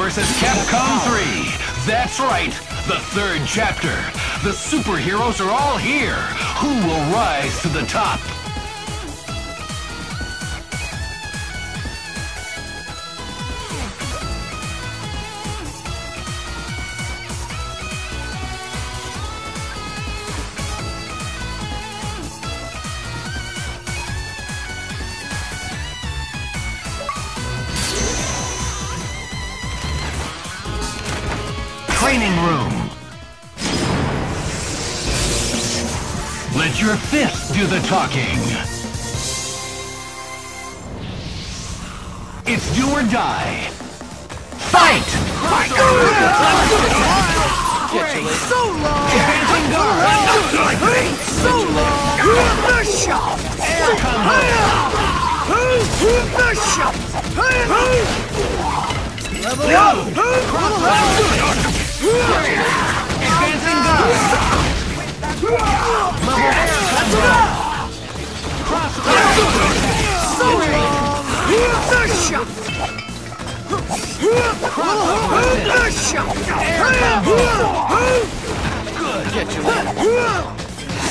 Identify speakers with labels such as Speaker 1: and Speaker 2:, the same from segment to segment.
Speaker 1: versus Capcom 3. That's right, the third chapter. The superheroes are all here. Who will rise to the top? Training room. Let your fists do the talking. It's do or die. Fight! Fight!
Speaker 2: So long!
Speaker 1: Advancing guard!
Speaker 2: So long! The shot!
Speaker 1: Air combo!
Speaker 2: The shot! Level up!
Speaker 1: Advancing guard! Level!
Speaker 2: The shot!
Speaker 1: Good! Get you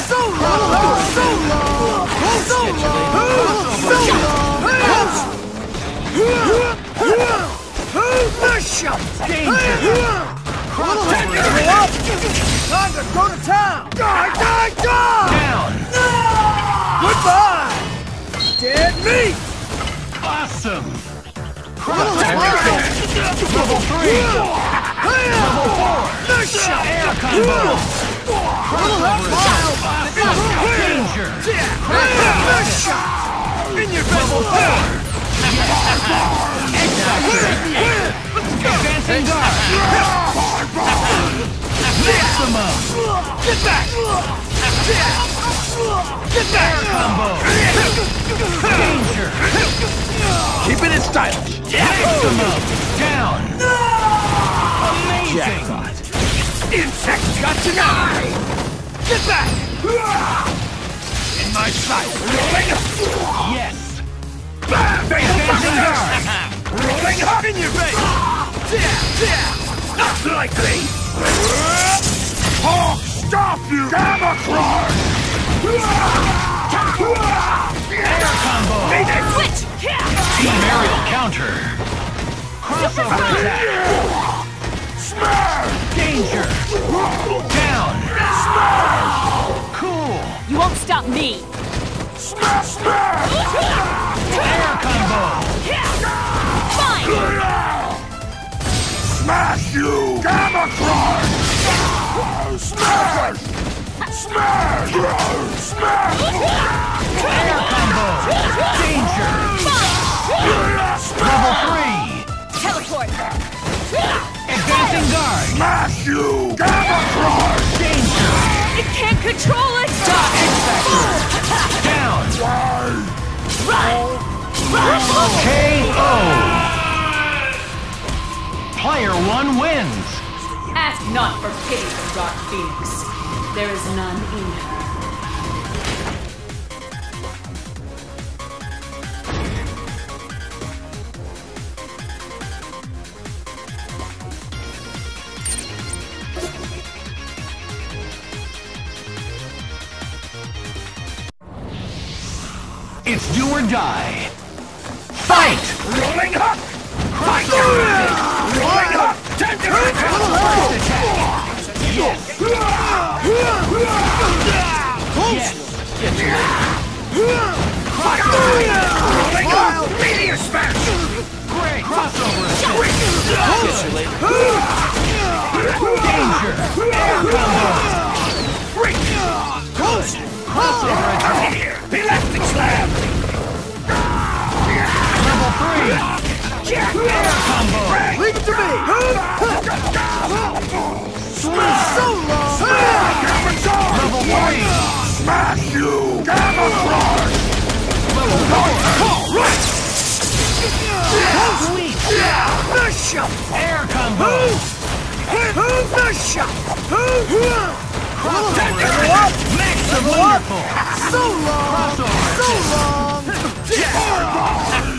Speaker 2: So long! So long! So long! So long! The shot!
Speaker 1: Danger!
Speaker 2: Up! Time to go to town! Die, die, die!
Speaker 1: Down! Ah!
Speaker 2: Goodbye! Dead meat!
Speaker 1: Awesome! Crossover! Level 3! Level 4!
Speaker 2: The shot!
Speaker 1: Air combo! Danger!
Speaker 2: The shot!
Speaker 1: In your level 4! Advancing guard! Maximum!
Speaker 2: Get back! Get back!
Speaker 1: Combo! Danger!
Speaker 2: Keeping it stylish!
Speaker 1: Maximum! Down! Amazing!
Speaker 2: Insect got you now! Get back! In my sight! Rolling!
Speaker 1: Yes!
Speaker 2: Advancing guard! Rolling up in your face! Not likely! Hulk, stop you! Gamma Crush!
Speaker 1: Air combo!
Speaker 2: Switch!
Speaker 1: Team aerial counter! Crossover attack!
Speaker 2: Smash!
Speaker 1: Danger! Down!
Speaker 2: Smash!
Speaker 1: Cool!
Speaker 3: You won't stop me!
Speaker 2: Smash! Smash!
Speaker 1: Air combo!
Speaker 3: Fine!
Speaker 2: Smash you!
Speaker 1: Guard!
Speaker 2: Smash you! Gamma
Speaker 1: Danger!
Speaker 3: It can't control it!
Speaker 1: Down!
Speaker 2: Why?
Speaker 1: KO! Player 1 wins!
Speaker 3: Ask not for pity from Dark Phoenix. There is none in her.
Speaker 1: It's do or die! Fight!
Speaker 2: Rolling up! Fight! Rolling up! Time to
Speaker 1: First attack! Yes!
Speaker 2: Rolling up! Meteor smash!
Speaker 1: Great! Crossover! Danger! Air combo!
Speaker 2: Smash you! Gamma Crush!
Speaker 1: Level 4!
Speaker 2: Right!
Speaker 1: Sweet!
Speaker 2: The shot!
Speaker 1: Air combo!
Speaker 2: The shot!
Speaker 1: Crossover attack! Max of wonderful!
Speaker 2: So long!
Speaker 1: Crossover
Speaker 2: So long!
Speaker 1: Advancing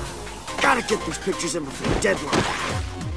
Speaker 4: Gotta get these pictures in before the deadline.